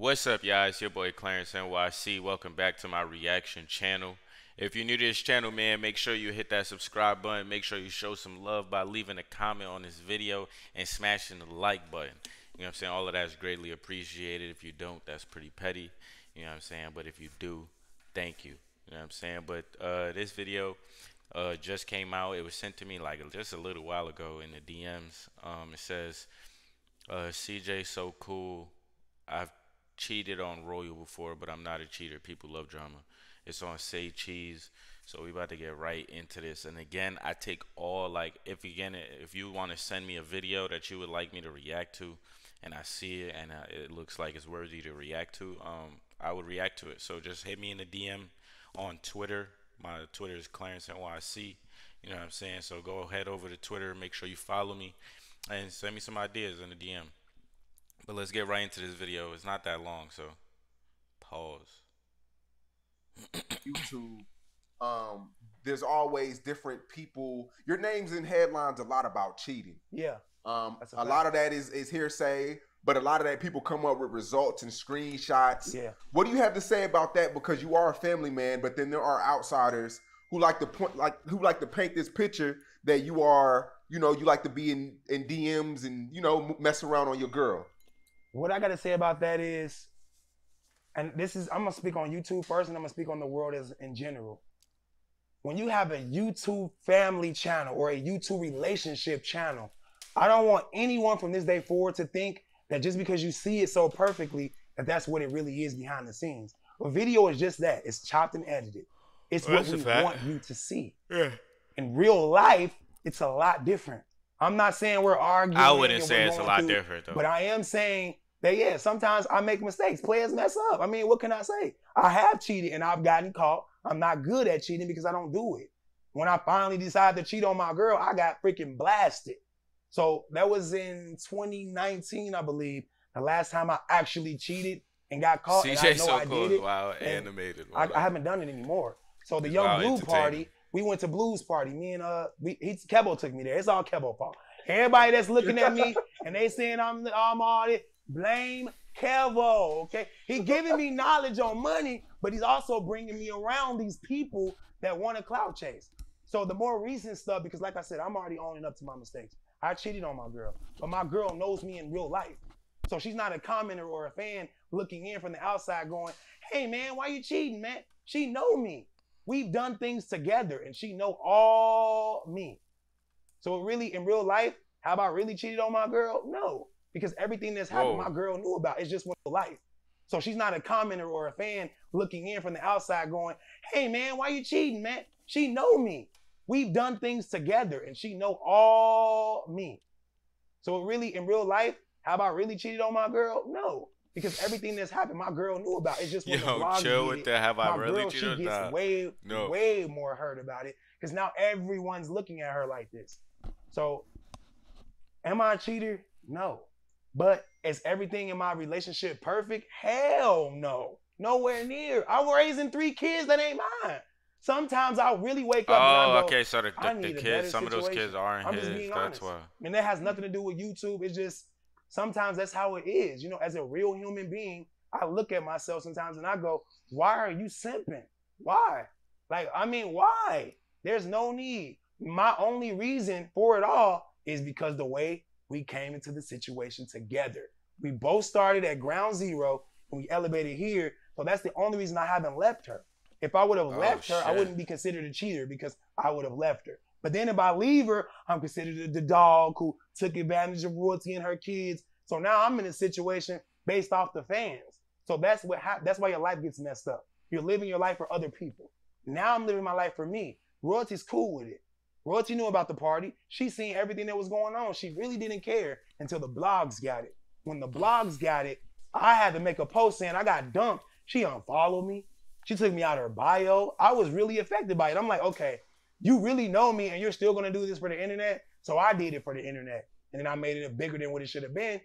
What's up, y'all? It's your boy Clarence NYC. Welcome back to my reaction channel. If you're new to this channel, man, make sure you hit that subscribe button. Make sure you show some love by leaving a comment on this video and smashing the like button. You know what I'm saying? All of that is greatly appreciated. If you don't, that's pretty petty. You know what I'm saying? But if you do, thank you. You know what I'm saying? But uh, this video uh, just came out. It was sent to me like just a little while ago in the DMs. Um, it says, uh, CJ so cool. I've cheated on Royal before, but I'm not a cheater. People love drama. It's on Say Cheese. So we about to get right into this. And again, I take all like if again if you want to send me a video that you would like me to react to, and I see it and uh, it looks like it's worthy to react to, um, I would react to it. So just hit me in the DM on Twitter. My Twitter is Clarence NYC. You know what I'm saying? So go head over to Twitter. Make sure you follow me and send me some ideas in the DM. But let's get right into this video. It's not that long, so pause. YouTube, um, there's always different people. Your name's in headlines a lot about cheating. Yeah. Um, a, a lot of that is is hearsay, but a lot of that people come up with results and screenshots. Yeah. What do you have to say about that? Because you are a family man, but then there are outsiders who like to point like who like to paint this picture that you are, you know, you like to be in in DMs and you know mess around on your girl. What I got to say about that is, and this is, I'm gonna speak on YouTube first, and I'm gonna speak on the world as in general. When you have a YouTube family channel or a YouTube relationship channel, I don't want anyone from this day forward to think that just because you see it so perfectly, that that's what it really is behind the scenes. A video is just that. It's chopped and edited. It's well, what we want you to see. Yeah. In real life, it's a lot different. I'm not saying we're arguing. I wouldn't say it's a lot through, different though. But I am saying that yeah, sometimes I make mistakes. Players mess up. I mean, what can I say? I have cheated and I've gotten caught. I'm not good at cheating because I don't do it. When I finally decided to cheat on my girl, I got freaking blasted. So that was in 2019, I believe, the last time I actually cheated and got caught. CJ and I know so I cool. did it. Wow, animated. I, I, haven't done it anymore. So the Young wow, Blue party, we went to Blues party. Me and uh, we, he, Kevo took me there. It's all Kevo fault. Everybody that's looking at me and they saying I'm I'm all this, blame Kevo. Okay, he giving me knowledge on money, but he's also bringing me around these people that want to cloud chase. So the more recent stuff, because like I said, I'm already owning up to my mistakes. I cheated on my girl, but my girl knows me in real life. So she's not a commenter or a fan looking in from the outside going, hey man, why you cheating, man? She know me. We've done things together and she know all me. So really, in real life, have I really cheated on my girl? No, because everything that's happened, Whoa. my girl knew about. It's just one life. So she's not a commenter or a fan looking in from the outside going, hey man, why you cheating, man? She know me. We've done things together and she know all me. So really, in real life, have I really cheated on my girl? No because everything that's happened, my girl knew about. It's just when Yo, the blog chill with that. Have I really girl, cheated? She gets nah. way, no. way more hurt about it because now everyone's looking at her like this. So, am I a cheater? No. But is everything in my relationship perfect? Hell no. Nowhere near. I'm raising three kids that ain't mine. Sometimes I'll really wake up. Oh, and go, okay. So the, the, the kids, some situation. of those kids aren't I'm his. Just being That's honest. why. And that has nothing to do with YouTube. It's just sometimes that's how it is. You know, as a real human being, I look at myself sometimes and I go, why are you simping? Why? Like, I mean, why? There's no need. My only reason for it all is because the way we came into the situation together. We both started at ground zero and we elevated here. So that's the only reason I haven't left her. If I would have Oh, left her, I wouldn't be considered a cheater because I would have left her. But then if I leave her, I'm considered the dog who took advantage of royalty and her kids. So now I'm in a situation based off the fans. So that's what hap- that's why your life gets messed up. You're living your life for other people. Now I'm living my life for me. Royalty's cool with it. Royalty knew about the party. She seen everything that was going on. She really didn't care until the blogs got it. When the blogs got it, I had to make a post saying I got dumped. She unfollowed me. She took me out of her bio. I was really affected by it. I'm like, okay, you really know me and you're still gonna do this for the internet. So I did it for the internet. And then I made it bigger than what it should have been.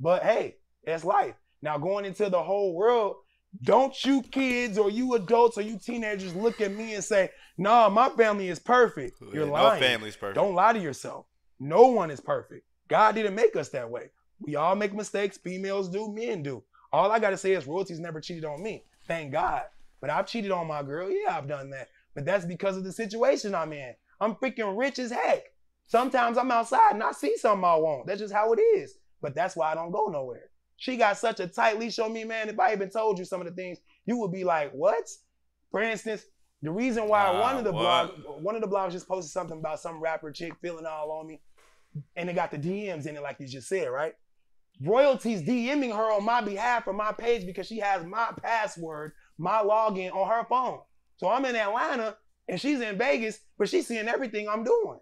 But hey, that's life. Now going into the whole world, don't you kids or you adults or you teenagers look at me and say, nah, my family is perfect. You're no lying. family's perfect. Don't lie to yourself. No one is perfect. God didn't make us that way. We all make mistakes. Females do, men do. All I gotta say is royalties never cheated on me. Thank God. But I've cheated on my girl. Yeah, I've done that. But that's because of the situation I'm in. I'm freaking rich as heck. Sometimes I'm outside and I see something I want. That's just how it is. But that's why I don't go nowhere. She got such a tight leash on me, man. If I even told you some of the things, you would be like, what? For instance, the reason why Nah, one of the what? blogs, one of the blogs just posted something about some rapper chick feeling all on me, and it got the DMs in it, like you just said, right? Royalty's DMing her on my behalf from my page because she has my password, my login on her phone. So I'm in Atlanta and she's in Vegas, but she's seeing everything I'm doing.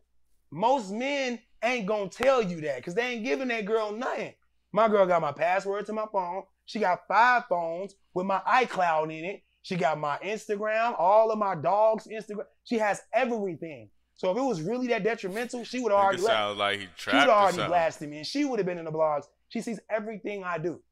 Most men ain't gonna tell you that because they ain't giving that girl nothing. My girl got my password to my phone. She got five phones with my iCloud in it. She got my Instagram, all of my dog's Instagram. She has everything. So if it was really that detrimental, she would have already left. sound like he She would trapped have or already blasted me, and she would have been in the blogs. She sees everything I do,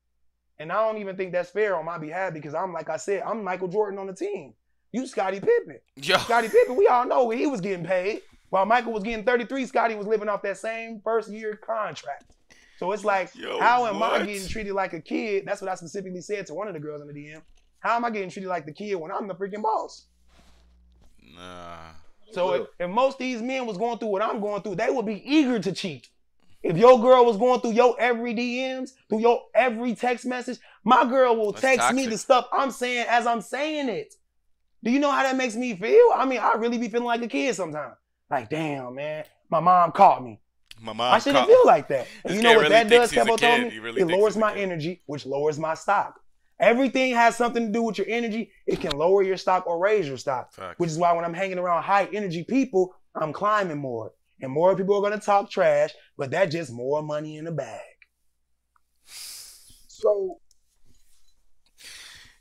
and I don't even think that's fair on my behalf because I'm like I said, I'm Michael Jordan on the team. You Scottie Pippen. Yo, Scottie Pippen, we all know he was getting paid. While Michael was getting 33, Scottie was living off that same first year contract. So it's like, Yo, how am I getting treated like a kid? That's what I specifically said to one of the girls in the DM. How am I getting treated like the kid when I'm the freaking boss? nah. So if, if most of these men was going through what I'm going through, they would be eager to cheat. If your girl was going through your every DMs, through your every text message, my girl will That's text me the stuff I'm saying as I'm saying it. Do you know how that makes me feel? I mean, I really be feeling like a kid sometimes. Like, damn, man, my mom caught me. My mom I shouldn't feel like that. You know what really that does, Kevo told me? Really it lowers my energy, which lowers my stock. Everything has something to do with your energy. It can lower your stock or raise your stock. Which is why when I'm hanging around high energy people, I'm climbing more. And more people are gonna talk trash, but that's just more money in the bag. So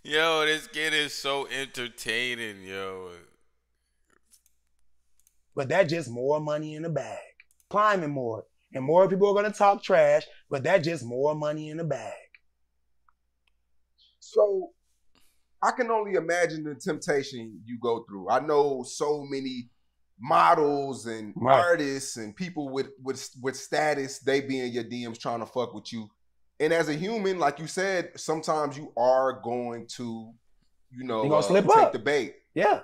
Yo, this kid is so entertaining, yo. But that's just more money in the bag. Climbing more. And more people are gonna talk trash, but that's just more money in the bag. So I can only imagine the temptation you go through. I know so many models and Right. artists and people with with with status, they be in your DMs trying to fuck with you. And as a human, like you said, sometimes you are going to, you know, uh, slip take up. the bait. Yeah.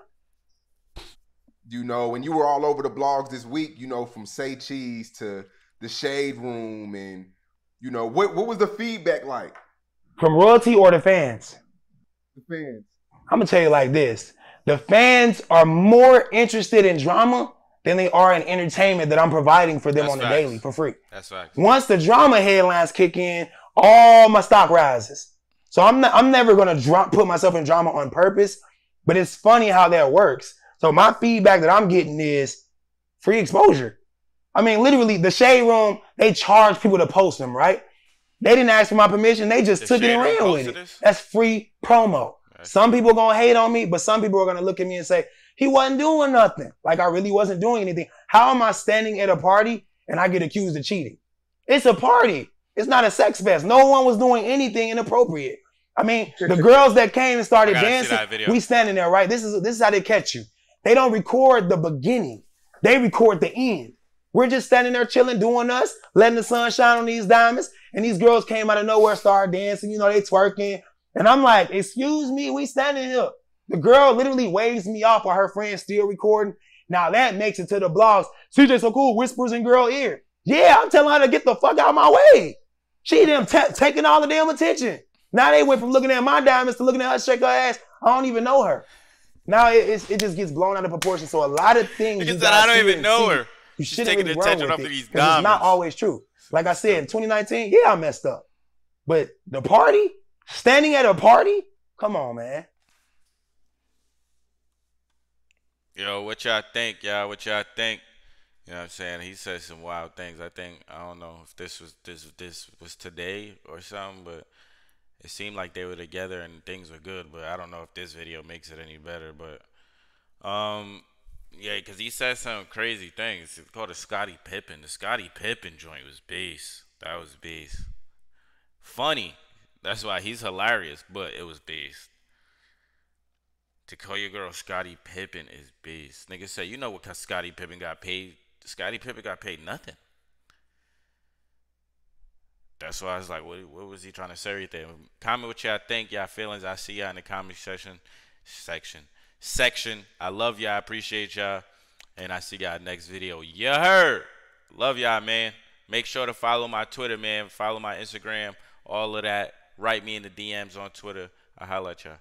You know, when you were all over the blogs this week, you know, from Say Cheese to the Shade Room, and you know, what what was the feedback like? From royalty or the fans? The fans. I'm gonna tell you like this: the fans are more interested in drama than they are in entertainment that I'm providing for them That's on the daily for free. That's facts. Once the drama headlines kick in, all my stock rises. So I'm not, I'm never gonna drop, put myself in drama on purpose. But it's funny how that works. So my feedback that I'm getting is free exposure. I mean, literally, the shade room they charge people to post them, right? They didn't ask for my permission. They just The took it and ran with it. this? That's free promo. That's- Some people are gonna hate on me, but some people are gonna look at me and say, he wasn't doing nothing. Like I really wasn't doing anything. How am I standing at a party and I get accused of cheating? It's a party. It's not a sex fest. No one was doing anything inappropriate. I mean, the girls that came and started I gotta see dancing, that video. we standing there, right? This is this is how they catch you. They don't record the beginning. They record the end. We're just standing there chilling, doing us, letting the sun shine on these diamonds. And these girls came out of nowhere, started dancing, you know, they twerking. And I'm like, excuse me, we standing here. The girl literally waves me off while her friend's still recording. Now that makes it to the blogs. CJ so cool, whispers in girl ear. Yeah, I'm telling her to get the fuck out of my way. She them ta- taking all the damn attention. Now they went from looking at my diamonds to looking at her shake her ass. I don't even know her. Now it, it's- it just gets blown out of proportion. So a lot of things Nigga you said, I don't even know her. You She's shouldn't taking really attention run off with of it, these 'cause It's not always true. Like I said, in 2019, yeah, I messed up. But the party, standing at a party, come on, man. Yo, what y'all think, y'all? What y'all think? You know what I'm saying? He said some wild things. I think I don't know if this was this this was today or something, but it seemed like they were together and things were good. But I don't know if this video makes it any better. But um, yeah, because he said some crazy things. It's called a Scottie Pippen. The Scottie Pippen joint was beast. That was beast. Funny. That's why he's hilarious, but it was beast. To call your girl Scottie Pippen is beast. Nigga said, you know what Scottie Pippen got paid? Scottie Pippen got paid nothing. That's why I was like, what, what was he trying to say right there? Comment what y'all think, y'all feelings. I see y'all in the comment section. Section. Section. I love y'all. I appreciate y'all. And I see y'all next video. You heard. Love y'all, man. Make sure to follow my Twitter, man. Follow my Instagram. All of that. Write me in the DMs on Twitter. I holla at y'all.